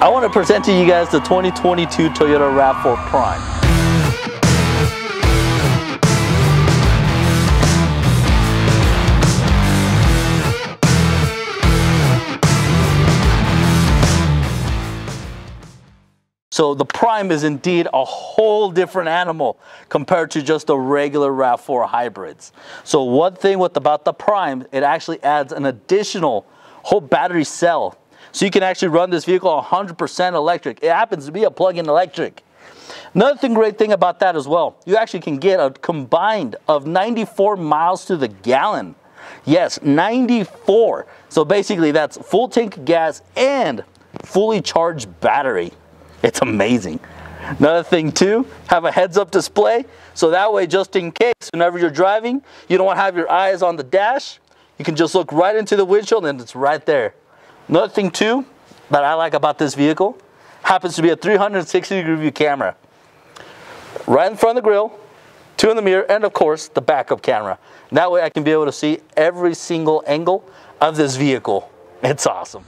I want to present to you guys the 2022 Toyota RAV4 Prime. So the Prime is indeed a whole different animal compared to just the regular RAV4 hybrids. So one thing with about the Prime, it actually adds an additional whole battery cell. So you can actually run this vehicle 100% electric. It happens to be a plug-in electric. Another thing, great thing about that as well, you actually can get a combined of 94 miles to the gallon. Yes, 94. So basically that's full tank gas and fully charged battery. It's amazing. Another thing too, have a heads up display. So that way, just in case, whenever you're driving, you don't want to have your eyes on the dash. You can just look right into the windshield and it's right there. Another thing too, that I like about this vehicle, happens to be a 360 degree view camera. Right in front of the grill, two in the mirror, and of course, the backup camera. That way I can be able to see every single angle of this vehicle. It's awesome.